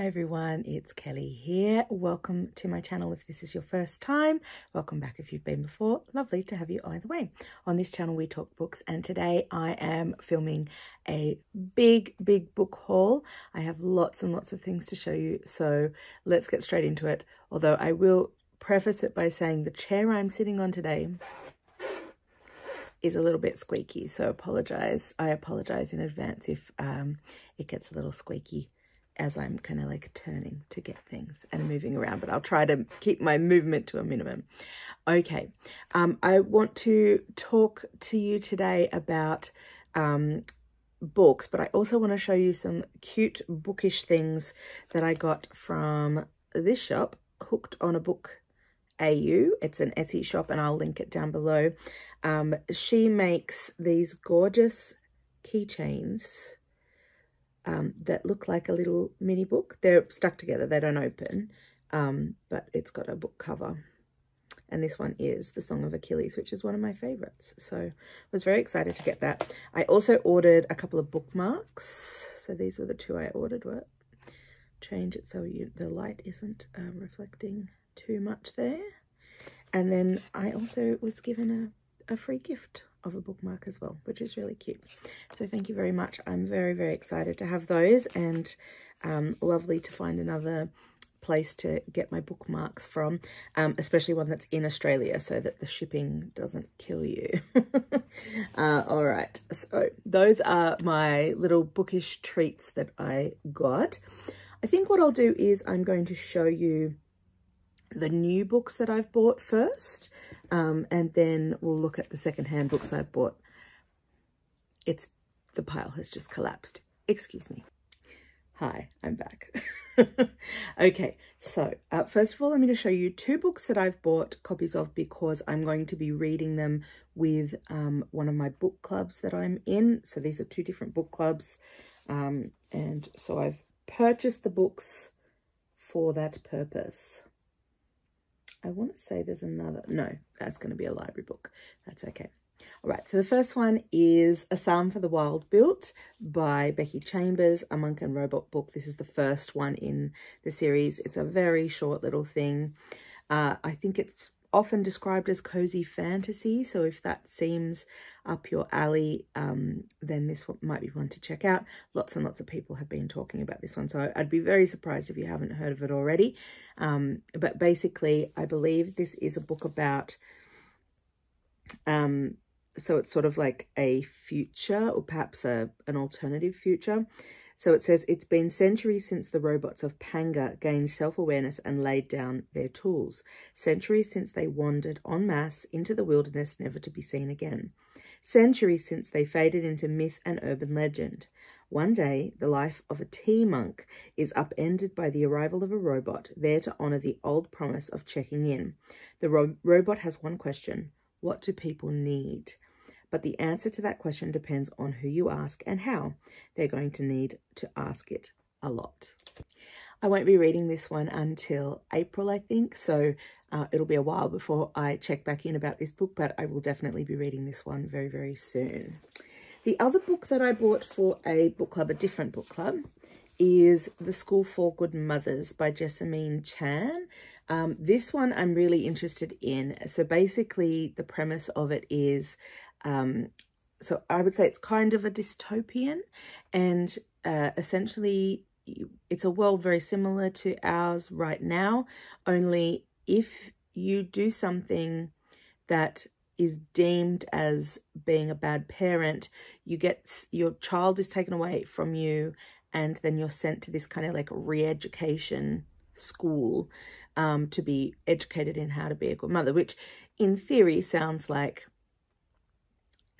Hi everyone, it's Kelly here. Welcome to my channel if this is your first time. Welcome back if you've been before. Lovely to have you either way. On this channel we talk books and today I am filming a big, big book haul. I have lots and lots of things to show you, so let's get straight into it. Although I will preface it by saying the chair I'm sitting on today is a little bit squeaky, so apologize. I apologize in advance if um, it gets a little squeaky as I'm kind of like turning to get things and moving around, but I'll try to keep my movement to a minimum. Okay, um, I want to talk to you today about um, books, but I also want to show you some cute bookish things that I got from this shop, Hooked on a Book AU. It's an Etsy shop and I'll link it down below. Um, she makes these gorgeous keychains um, that look like a little mini book. They're stuck together, they don't open, um, but it's got a book cover. And this one is The Song of Achilles, which is one of my favorites. So I was very excited to get that. I also ordered a couple of bookmarks. So these were the two I ordered. What? Change it so you, the light isn't uh, reflecting too much there. And then I also was given a, a free gift of a bookmark as well, which is really cute. So thank you very much. I'm very, very excited to have those and um, lovely to find another place to get my bookmarks from, um, especially one that's in Australia so that the shipping doesn't kill you. uh, all right, so those are my little bookish treats that I got. I think what I'll do is I'm going to show you the new books that I've bought first, um, and then we'll look at the secondhand books I've bought. It's, the pile has just collapsed. Excuse me. Hi, I'm back. okay, so uh, first of all, I'm going to show you two books that I've bought copies of because I'm going to be reading them with um, one of my book clubs that I'm in. So these are two different book clubs. Um, and so I've purchased the books for that purpose. I want to say there's another. No, that's going to be a library book. That's okay. All right, so the first one is A Psalm for the Wild Built by Becky Chambers, a monk and robot book. This is the first one in the series. It's a very short little thing. Uh, I think it's often described as cozy fantasy. So if that seems up your alley, um, then this one might be one to check out. Lots and lots of people have been talking about this one. So I'd be very surprised if you haven't heard of it already. Um, but basically, I believe this is a book about, um, so it's sort of like a future or perhaps a, an alternative future so it says, it's been centuries since the robots of Panga gained self-awareness and laid down their tools. Centuries since they wandered en masse into the wilderness, never to be seen again. Centuries since they faded into myth and urban legend. One day, the life of a tea monk is upended by the arrival of a robot, there to honour the old promise of checking in. The ro robot has one question. What do people need? But the answer to that question depends on who you ask and how. They're going to need to ask it a lot. I won't be reading this one until April, I think, so uh, it'll be a while before I check back in about this book, but I will definitely be reading this one very, very soon. The other book that I bought for a book club, a different book club, is The School for Good Mothers by Jessamine Chan. Um, this one I'm really interested in. So basically the premise of it is um, so I would say it's kind of a dystopian and uh, essentially it's a world very similar to ours right now, only if you do something that is deemed as being a bad parent, you get your child is taken away from you and then you're sent to this kind of like re-education school um, to be educated in how to be a good mother, which in theory sounds like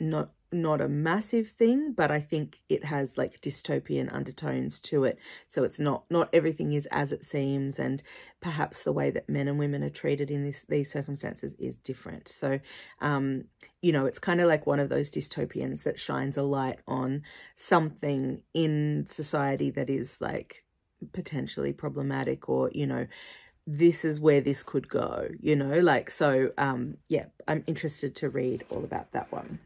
not not a massive thing, but I think it has like dystopian undertones to it. So it's not not everything is as it seems, and perhaps the way that men and women are treated in this these circumstances is different. So, um, you know, it's kind of like one of those dystopians that shines a light on something in society that is like potentially problematic or you know this is where this could go you know like so um yeah i'm interested to read all about that one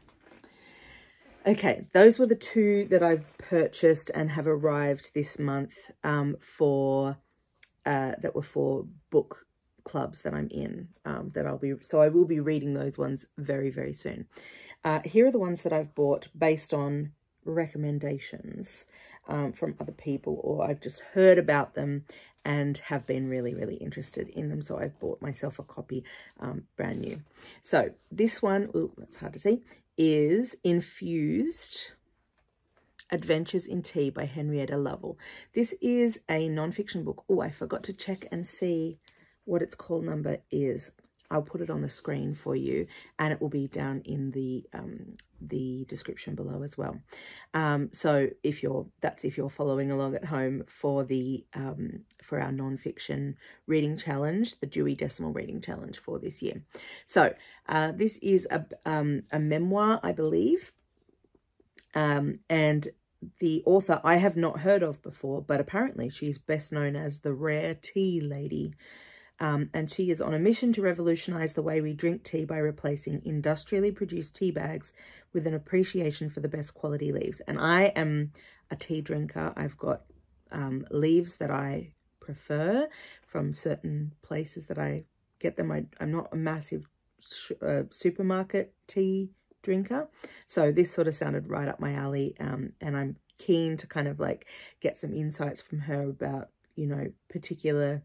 Okay, those were the two that I've purchased and have arrived this month um, for, uh, that were for book clubs that I'm in, um, that I'll be, so I will be reading those ones very, very soon. Uh, here are the ones that I've bought based on recommendations um, from other people or I've just heard about them and have been really, really interested in them. So I've bought myself a copy um, brand new. So this one, ooh, that's hard to see, is Infused Adventures in Tea by Henrietta Lovell. This is a non-fiction book. Oh, I forgot to check and see what its call number is. I'll put it on the screen for you and it will be down in the um, the description below as well. Um, so if you're that's if you're following along at home for the um, for our non-fiction reading challenge, the Dewey Decimal Reading Challenge for this year. So uh, this is a, um, a memoir, I believe, um, and the author I have not heard of before, but apparently she's best known as the Rare Tea Lady. Um, and she is on a mission to revolutionize the way we drink tea by replacing industrially produced tea bags with an appreciation for the best quality leaves. And I am a tea drinker. I've got um, leaves that I prefer from certain places that I get them. I, am not a massive uh, supermarket tea drinker. So this sort of sounded right up my alley. Um, and I'm keen to kind of like get some insights from her about, you know, particular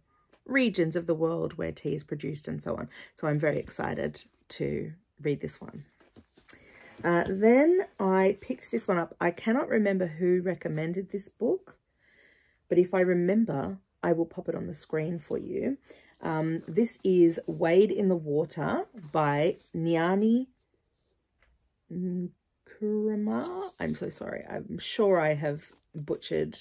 regions of the world where tea is produced and so on. So I'm very excited to read this one. Uh, then I picked this one up. I cannot remember who recommended this book, but if I remember, I will pop it on the screen for you. Um, this is Wade in the Water by Nyani Kurama. I'm so sorry. I'm sure I have butchered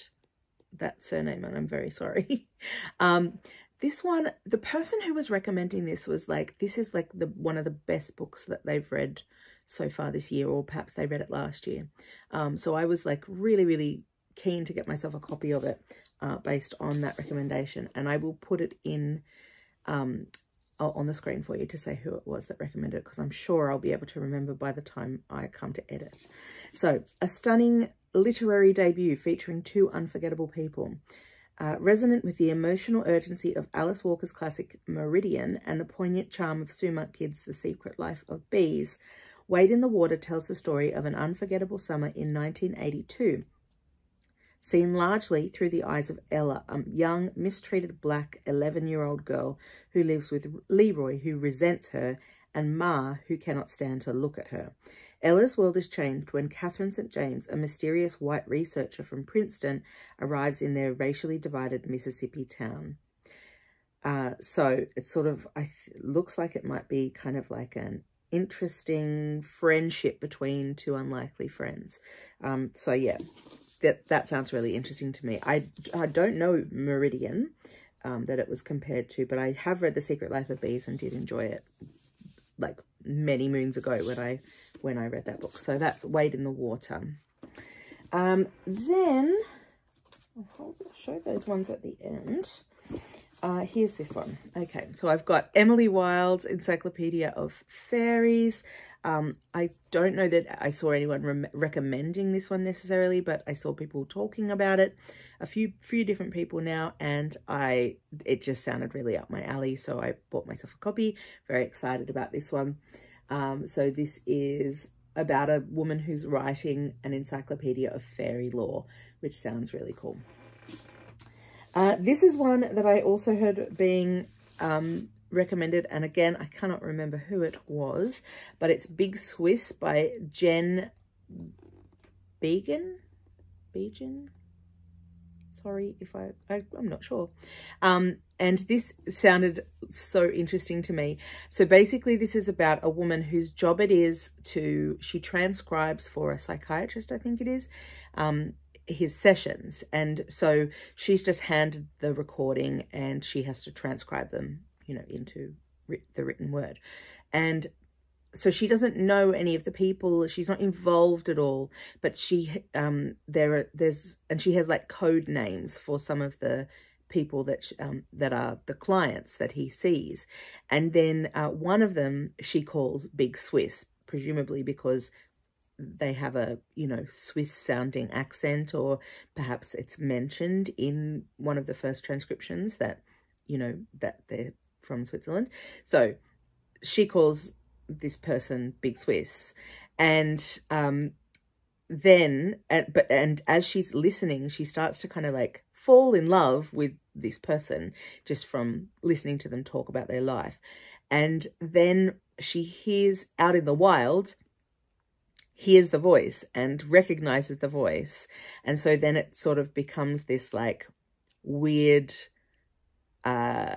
that surname and I'm very sorry. um, this one, the person who was recommending this was like, this is like the one of the best books that they've read so far this year, or perhaps they read it last year. Um, so I was like really, really keen to get myself a copy of it uh, based on that recommendation. And I will put it in um, on the screen for you to say who it was that recommended it, because I'm sure I'll be able to remember by the time I come to edit. So, a stunning literary debut featuring two unforgettable people uh, resonant with the emotional urgency of Alice Walker's classic Meridian and the poignant charm of Sue Monk Kidd's The Secret Life of Bees, Wade in the Water tells the story of an unforgettable summer in 1982, seen largely through the eyes of Ella, a young, mistreated black 11-year-old girl who lives with Leroy, who resents her, and Ma, who cannot stand to look at her. Ella's world is changed when Catherine St. James, a mysterious white researcher from Princeton, arrives in their racially divided Mississippi town. Uh, so it sort of I looks like it might be kind of like an interesting friendship between two unlikely friends. Um, so yeah, that that sounds really interesting to me. I, I don't know Meridian um, that it was compared to, but I have read The Secret Life of Bees and did enjoy it like many moons ago when I when I read that book. So that's Wade in the Water. Um, then, I'll show those ones at the end. Uh, here's this one. Okay, so I've got Emily Wilde's Encyclopaedia of Faeries. Um, I don't know that I saw anyone recommending this one necessarily, but I saw people talking about it, a few few different people now, and I it just sounded really up my alley, so I bought myself a copy. Very excited about this one. Um, so this is about a woman who's writing an encyclopedia of fairy lore, which sounds really cool. Uh, this is one that I also heard being um, recommended, and again, I cannot remember who it was, but it's Big Swiss by Jen Beagin? Beagin? Sorry if I, I am not sure. Um, and this sounded so interesting to me. So basically this is about a woman whose job it is to, she transcribes for a psychiatrist, I think it is, um, his sessions. And so she's just handed the recording and she has to transcribe them, you know, into the written word. And so she doesn't know any of the people she's not involved at all but she um there are there's and she has like code names for some of the people that um that are the clients that he sees and then uh, one of them she calls big swiss presumably because they have a, you know, Swiss sounding accent or perhaps it's mentioned in one of the first transcriptions that, you know, that they're from Switzerland. So she calls this person Big Swiss and um, then, and, but, and as she's listening, she starts to kind of like fall in love with this person just from listening to them talk about their life. And then she hears out in the wild, hears the voice and recognizes the voice. And so then it sort of becomes this like weird uh,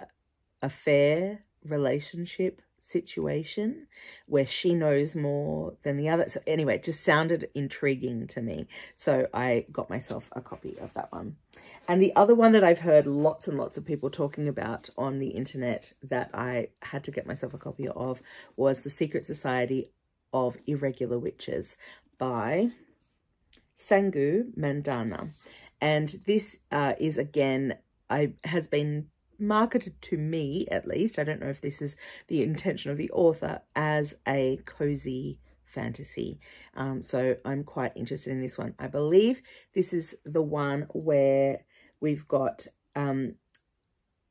affair relationship situation where she knows more than the other. So anyway, it just sounded intriguing to me. So I got myself a copy of that one. And the other one that I've heard lots and lots of people talking about on the internet that I had to get myself a copy of was The Secret Society of Irregular Witches by Sangu Mandanna. And this uh, is again, I has been marketed to me at least, I don't know if this is the intention of the author, as a cozy fantasy. Um, so I'm quite interested in this one. I believe this is the one where we've got, um,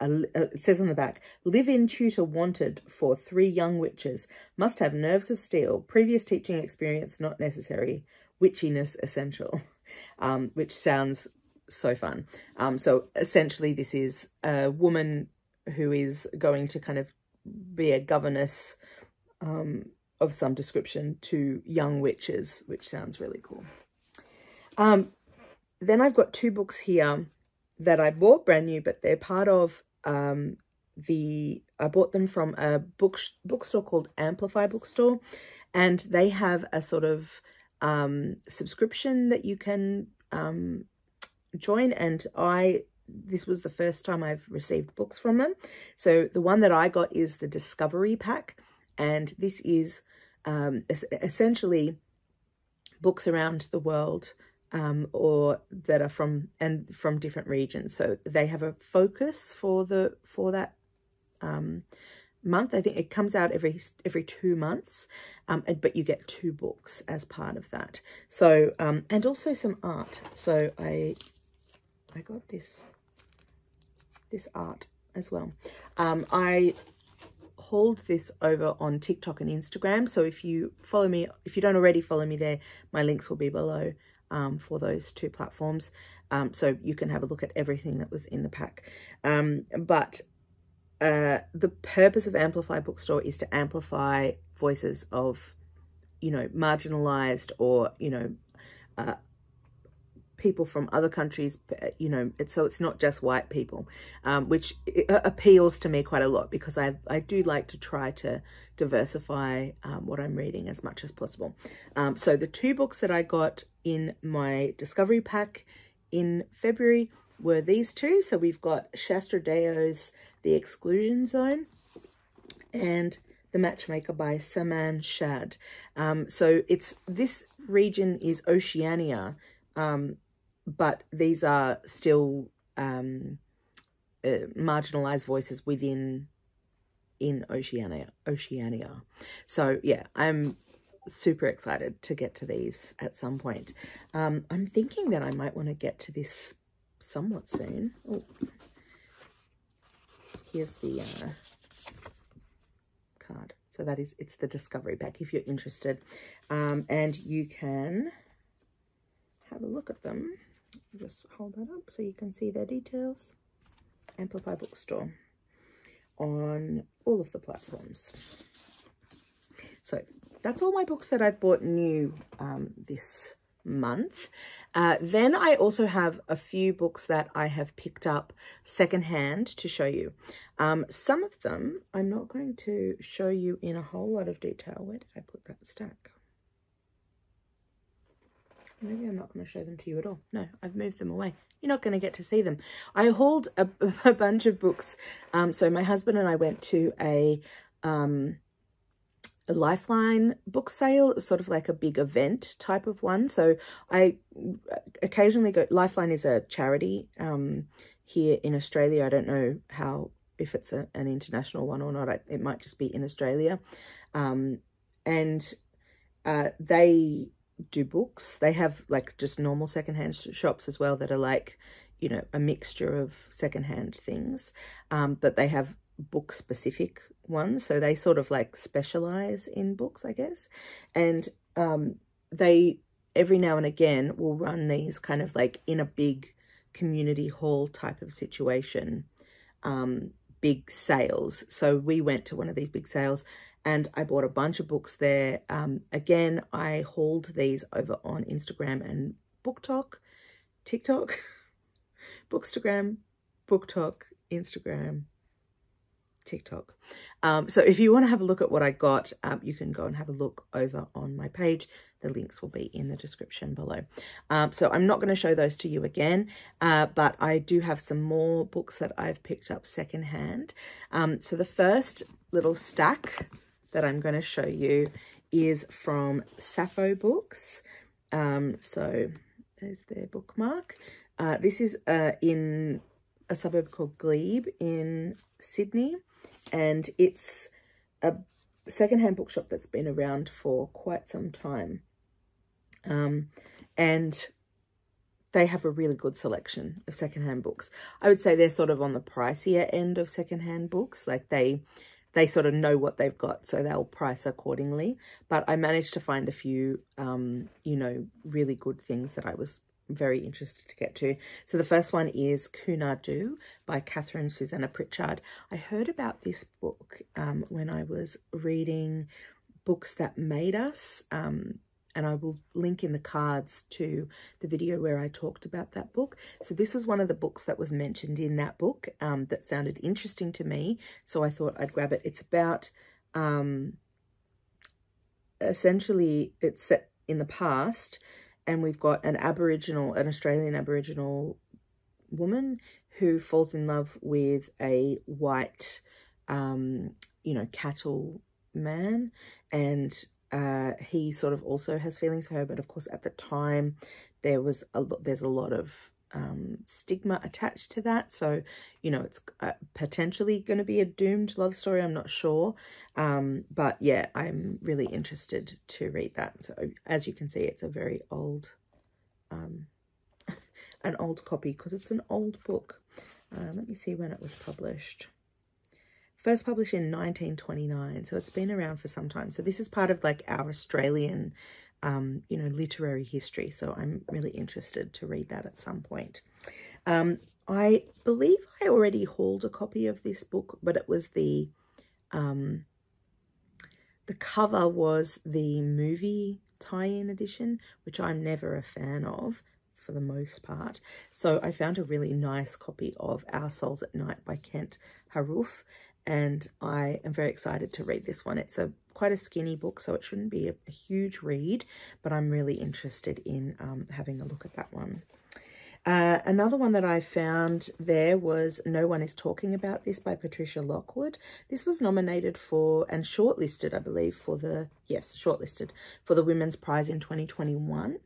a, uh, it says on the back, live-in tutor wanted for three young witches, must have nerves of steel, previous teaching experience not necessary, witchiness essential, um, which sounds so fun. Um, so essentially this is a woman who is going to kind of be a governess um, of some description to young witches, which sounds really cool. Um, then I've got two books here that I bought brand new, but they're part of um, the, I bought them from a book bookstore called Amplify Bookstore, and they have a sort of um, subscription that you can um, join and I this was the first time I've received books from them. So the one that I got is the Discovery Pack and this is um, essentially books around the world um, or that are from and from different regions. So they have a focus for the for that um, month. I think it comes out every every two months, um, but you get two books as part of that. So um, and also some art. So I I got this this art as well. Um, I hold this over on TikTok and Instagram. So if you follow me, if you don't already follow me there, my links will be below um, for those two platforms. Um, so you can have a look at everything that was in the pack. Um, but uh, the purpose of Amplify Bookstore is to amplify voices of, you know, marginalized or, you know, uh, people from other countries, you know, it's, so it's not just white people, um, which appeals to me quite a lot because I, I do like to try to diversify um, what I'm reading as much as possible. Um, so the two books that I got in my discovery pack in February were these two. So we've got Shastra Deo's The Exclusion Zone and The Matchmaker by Saman Shad. Um, so it's this region is Oceania, um, but these are still um, uh, marginalized voices within in Oceania. Oceania. So yeah, I'm super excited to get to these at some point. Um, I'm thinking that I might want to get to this somewhat soon. Oh, here's the uh, card. So that is, it's the Discovery Pack if you're interested. Um, and you can have a look at them just hold that up so you can see their details. Amplify Bookstore on all of the platforms. So that's all my books that I've bought new um, this month. Uh, then I also have a few books that I have picked up secondhand to show you. Um, some of them I'm not going to show you in a whole lot of detail. Where did I put that stack? Maybe I'm not going to show them to you at all. No, I've moved them away. You're not going to get to see them. I hauled a, a bunch of books. Um, so my husband and I went to a, um, a Lifeline book sale. It was sort of like a big event type of one. So I occasionally go, Lifeline is a charity um, here in Australia. I don't know how, if it's a, an international one or not. I, it might just be in Australia. Um, and uh, they do books. They have like just normal secondhand sh shops as well that are like, you know, a mixture of secondhand things. Um, but they have book specific ones. So they sort of like specialize in books, I guess. And um, they every now and again will run these kind of like in a big community hall type of situation, um, big sales. So we went to one of these big sales and I bought a bunch of books there. Um, again, I hauled these over on Instagram and BookTok, TikTok, Bookstagram, BookTok, Instagram, TikTok. Um, so if you want to have a look at what I got, um, you can go and have a look over on my page. The links will be in the description below. Um, so I'm not going to show those to you again, uh, but I do have some more books that I've picked up secondhand. Um, so the first little stack that I'm going to show you is from Sappho Books. Um, so there's their bookmark. Uh, this is uh, in a suburb called Glebe in Sydney and it's a secondhand bookshop that's been around for quite some time. Um, and they have a really good selection of secondhand books. I would say they're sort of on the pricier end of secondhand books. Like they, they sort of know what they've got, so they'll price accordingly. But I managed to find a few, um, you know, really good things that I was very interested to get to. So the first one is Coonardoo by Katherine Susannah Pritchard. I heard about this book um, when I was reading Books That Made Us, um, and I will link in the cards to the video where I talked about that book. So this is one of the books that was mentioned in that book um, that sounded interesting to me, so I thought I'd grab it. It's about, um, essentially, it's set in the past, and we've got an Aboriginal, an Australian Aboriginal woman who falls in love with a white, um, you know, cattle man. And uh, he sort of also has feelings for her. But of course, at the time, there was a lot, there's a lot of um, stigma attached to that. So, you know, it's uh, potentially going to be a doomed love story. I'm not sure. Um, but yeah, I'm really interested to read that. So as you can see, it's a very old, um, an old copy because it's an old book. Uh, let me see when it was published. First published in 1929, so it's been around for some time. So this is part of like our Australian um, you know, literary history. So I'm really interested to read that at some point. Um, I believe I already hauled a copy of this book, but it was the, um, the cover was the movie tie-in edition, which I'm never a fan of for the most part. So I found a really nice copy of Our Souls at Night by Kent Haruf, and I am very excited to read this one. It's a quite a skinny book, so it shouldn't be a, a huge read, but I'm really interested in um, having a look at that one. Uh, another one that I found there was No One Is Talking About This by Patricia Lockwood. This was nominated for and shortlisted, I believe, for the, yes, shortlisted for the Women's Prize in 2021.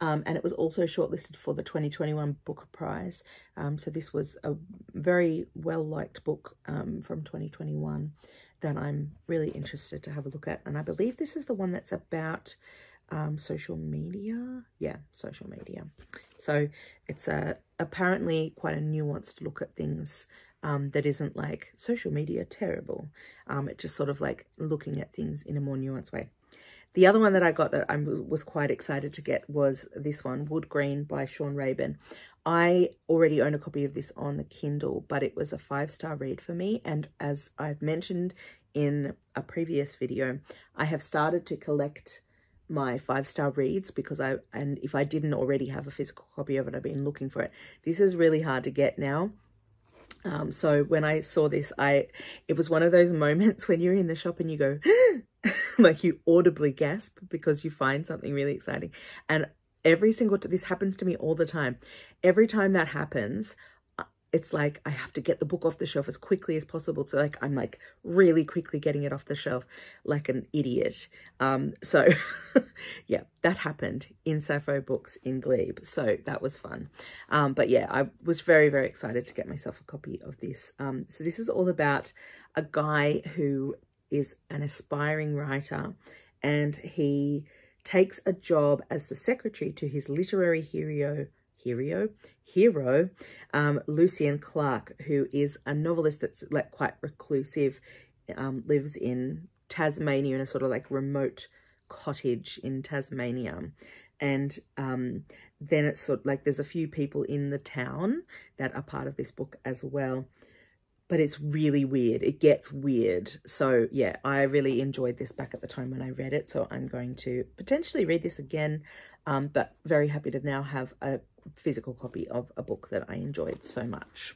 Um, and it was also shortlisted for the 2021 Booker Prize. Um, so this was a very well-liked book um, from 2021 that I'm really interested to have a look at. And I believe this is the one that's about um, social media. Yeah, social media. So it's a, apparently quite a nuanced look at things um, that isn't like social media terrible. Um, it's just sort of like looking at things in a more nuanced way. The other one that I got that I was quite excited to get was this one, Wood Green by Sean Rabin. I already own a copy of this on the Kindle, but it was a five-star read for me. And as I've mentioned in a previous video, I have started to collect my five-star reads because I, and if I didn't already have a physical copy of it, I've been looking for it. This is really hard to get now. Um, so when I saw this, I, it was one of those moments when you're in the shop and you go, like you audibly gasp because you find something really exciting. And every single, this happens to me all the time. Every time that happens, it's like I have to get the book off the shelf as quickly as possible. So like I'm like really quickly getting it off the shelf like an idiot. Um, so yeah, that happened in Sappho Books in Glebe. So that was fun. Um, but yeah, I was very, very excited to get myself a copy of this. Um, so this is all about a guy who is an aspiring writer and he takes a job as the secretary to his literary hero, hero, hero, um, Lucian Clark, who is a novelist that's like quite reclusive, um, lives in Tasmania in a sort of like remote cottage in Tasmania. And um, then it's sort of like there's a few people in the town that are part of this book as well but it's really weird. It gets weird. So yeah, I really enjoyed this back at the time when I read it. So I'm going to potentially read this again, um, but very happy to now have a physical copy of a book that I enjoyed so much.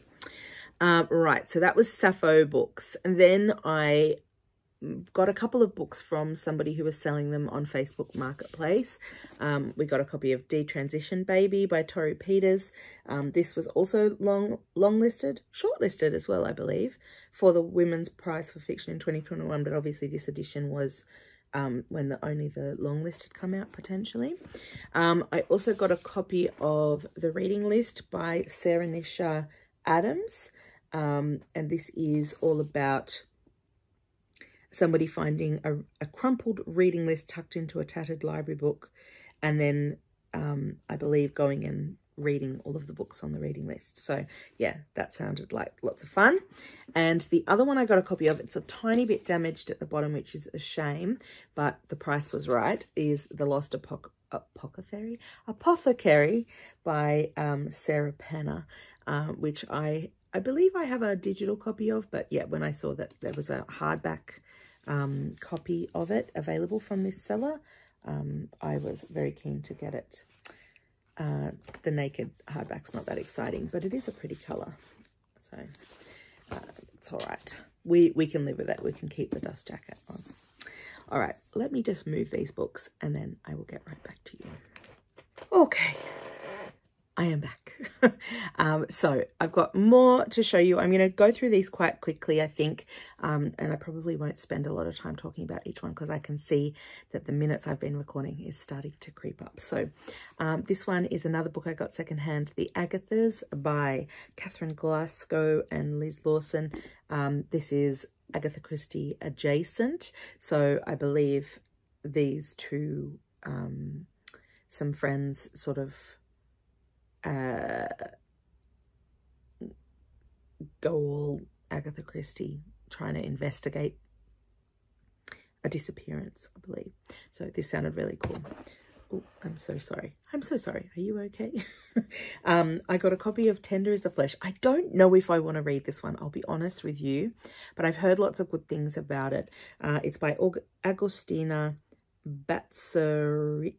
Um, right, so that was Sappho books. And then I got a couple of books from somebody who was selling them on Facebook Marketplace. Um, we got a copy of Detransition Baby by Torrey Peters. Um, this was also long long listed, shortlisted as well, I believe, for the Women's Prize for Fiction in 2021. But obviously this edition was um, when the, only the long list had come out potentially. Um, I also got a copy of The Reading List by Sarah Nisha Adams. Um, and this is all about somebody finding a, a, crumpled reading list tucked into a tattered library book and then um, I believe going and reading all of the books on the reading list. So yeah, that sounded like lots of fun. And the other one I got a copy of, it's a tiny bit damaged at the bottom, which is a shame, but the price was right, is The Lost Apoc Apothecary, Apothecary by um, Sarah Penner, uh, which I I believe I have a digital copy of, but yeah, when I saw that there was a hardback um, copy of it available from this seller. Um, I was very keen to get it. Uh, the naked hardback's not that exciting, but it is a pretty colour. So uh, it's all right. We, we can live with it. We can keep the dust jacket on. All right, let me just move these books and then I will get right back to you. Okay, I am back. um, so I've got more to show you. I'm going to go through these quite quickly, I think, um, and I probably won't spend a lot of time talking about each one because I can see that the minutes I've been recording is starting to creep up. So um, this one is another book I got secondhand, The Agathas by Catherine Glasgow and Liz Lawson. Um, this is Agatha Christie adjacent. So I believe these two, um, some friends sort of uh, go all Agatha Christie trying to investigate a disappearance, I believe. So this sounded really cool. Oh, I'm so sorry. I'm so sorry. Are you okay? um, I got a copy of Tender is the Flesh. I don't know if I want to read this one. I'll be honest with you, but I've heard lots of good things about it. Uh, it's by Aug Agostina Bazterrica.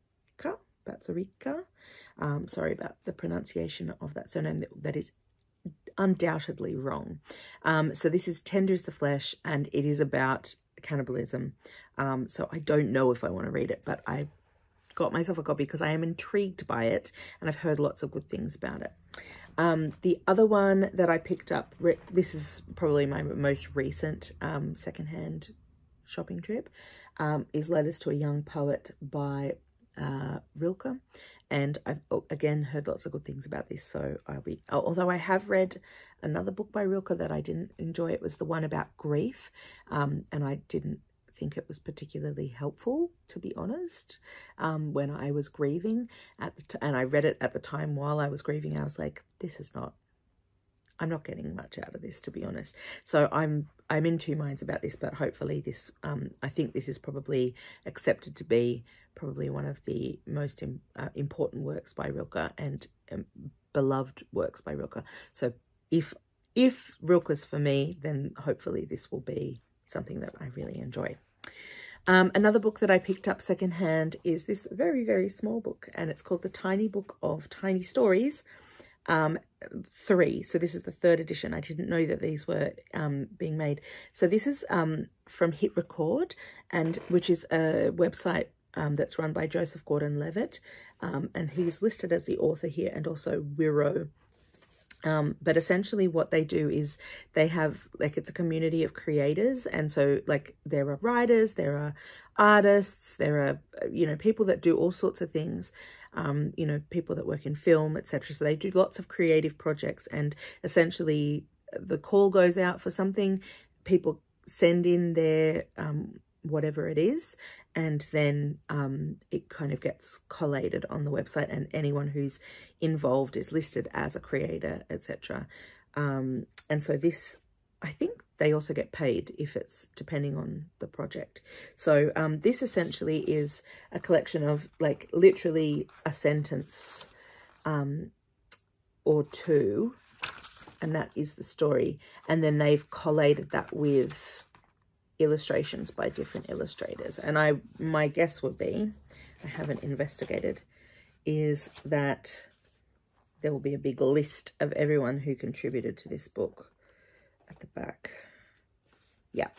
Bazterrica. Um, sorry about the pronunciation of that surname. That, that is undoubtedly wrong. Um, so this is Tender is the Flesh, and it is about cannibalism. Um, so I don't know if I want to read it, but I got myself a copy because I am intrigued by it, and I've heard lots of good things about it. Um, the other one that I picked up, this is probably my most recent um, secondhand shopping trip, um, is Letters to a Young Poet by uh, Rilke. And I've, oh, again, heard lots of good things about this. So I'll be, although I have read another book by Rilke that I didn't enjoy. It was the one about grief. Um, and I didn't think it was particularly helpful, to be honest, um, when I was grieving. at the And I read it at the time while I was grieving. I was like, this is not I'm not getting much out of this, to be honest. So I'm I'm in two minds about this, but hopefully this, um, I think this is probably accepted to be probably one of the most Im uh, important works by Rilke and um, beloved works by Rilke. So if if Rilke's for me, then hopefully this will be something that I really enjoy. Um, another book that I picked up secondhand is this very, very small book, and it's called The Tiny Book of Tiny Stories um, three. So this is the third edition. I didn't know that these were um, being made. So this is um, from hitRECord, and which is a website um, that's run by Joseph Gordon-Levitt, um, and he's listed as the author here, and also wirrow. Um, but essentially what they do is they have like it's a community of creators and so like there are writers there are artists there are you know people that do all sorts of things um, you know, people that work in film, etc. So they do lots of creative projects and essentially the call goes out for something, people send in their um, whatever it is and then um, it kind of gets collated on the website and anyone who's involved is listed as a creator etc um, and so this I think they also get paid if it's depending on the project. So um, this essentially is a collection of like literally a sentence um, or two and that is the story. And then they've collated that with illustrations by different illustrators. And I, my guess would be, I haven't investigated, is that there will be a big list of everyone who contributed to this book at the back. Yeah.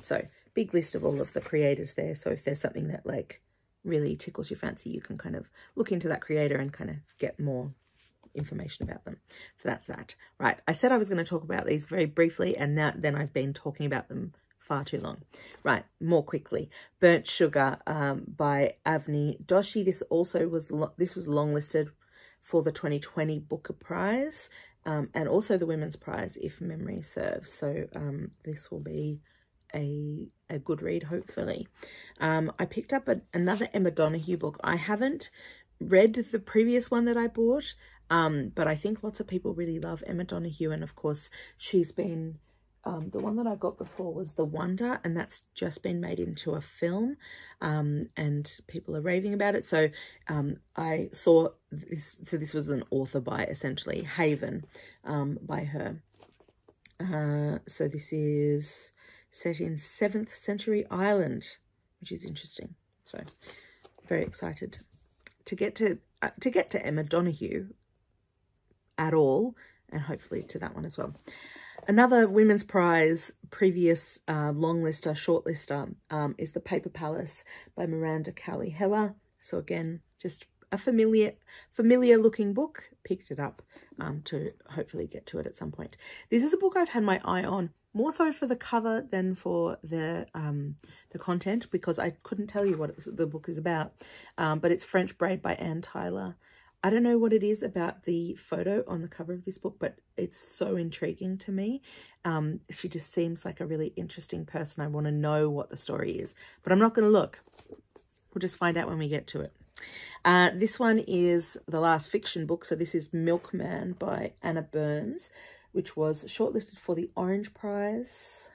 So big list of all of the creators there. So if there's something that like really tickles your fancy, you can kind of look into that creator and kind of get more information about them. So that's that. Right, I said I was going to talk about these very briefly and now, then I've been talking about them far too long. Right, more quickly. Burnt Sugar um, by Avni Doshi. This also was, this was longlisted for the 2020 Booker Prize um, and also the Women's Prize, if memory serves. So um, this will be a, a good read, hopefully. Um, I picked up a, another Emma Donoghue book. I haven't read the previous one that I bought. Um, but I think lots of people really love Emma Donoghue. And of course, she's been, um, the one that I got before was The Wonder, and that's just been made into a film. Um, and people are raving about it. So um, I saw this, so this was an author by essentially Haven um, by her. Uh, so this is set in 7th century Ireland, which is interesting. So very excited to get to uh, to get to Emma Donoghue at all, and hopefully to that one as well. Another Women's Prize previous uh, long lister, short lister um, is The Paper Palace by Miranda Cowley Heller. So again, just a familiar familiar looking book. Picked it up um, to hopefully get to it at some point. This is a book I've had my eye on more so for the cover than for the um, the content because I couldn't tell you what the book is about. Um, but it's French Braid by Anne Tyler. I don't know what it is about the photo on the cover of this book, but it's so intriguing to me. Um, she just seems like a really interesting person. I want to know what the story is, but I'm not going to look. We'll just find out when we get to it. Uh, this one is the last fiction book. So this is Milkman by Anna Burns, which was shortlisted for the Orange Prize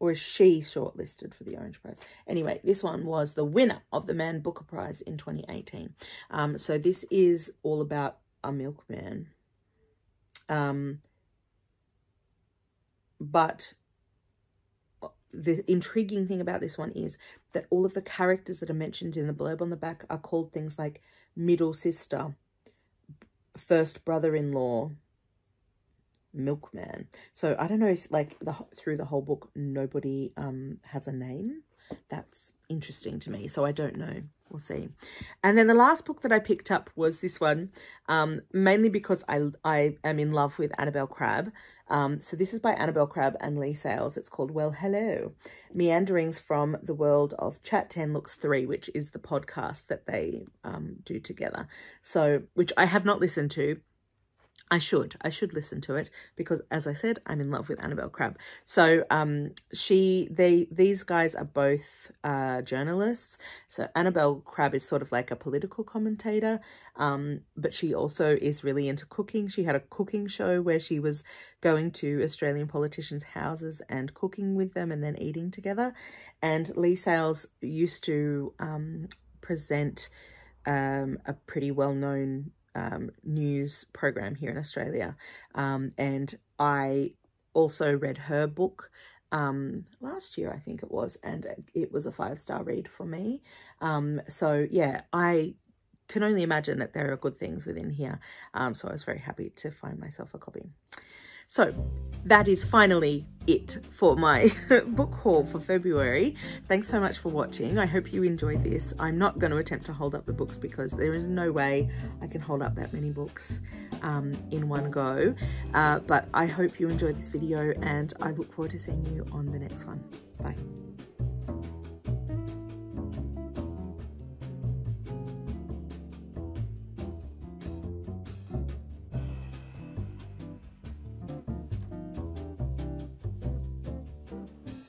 or is she shortlisted for the Orange Prize? Anyway, this one was the winner of the Man Booker Prize in 2018. Um, so this is all about a milkman. Um, but the intriguing thing about this one is that all of the characters that are mentioned in the blurb on the back are called things like middle sister, first brother-in-law, milkman. So i don't know if like the through the whole book nobody um has a name. That's interesting to me so i don't know. We'll see. And then the last book that i picked up was this one um mainly because i i am in love with annabel crabb. Um so this is by annabel crabb and leigh sales. It's called well hello meanderings from the world of chat 10 looks 3 which is the podcast that they um do together. So which i have not listened to I should. I should listen to it because, as I said, I'm in love with Annabel Crabb. So um, she, they, these guys are both uh, journalists. So Annabel Crabb is sort of like a political commentator, um, but she also is really into cooking. She had a cooking show where she was going to Australian politicians' houses and cooking with them and then eating together. And Leigh Sales used to um, present um, a pretty well-known um, news program here in Australia. Um, and I also read her book um, last year, I think it was, and it was a five-star read for me. Um, so yeah, I can only imagine that there are good things within here. Um, so I was very happy to find myself a copy. So that is finally it for my book haul for February. Thanks so much for watching. I hope you enjoyed this. I'm not going to attempt to hold up the books because there is no way I can hold up that many books um, in one go. Uh, but I hope you enjoyed this video and I look forward to seeing you on the next one. Bye.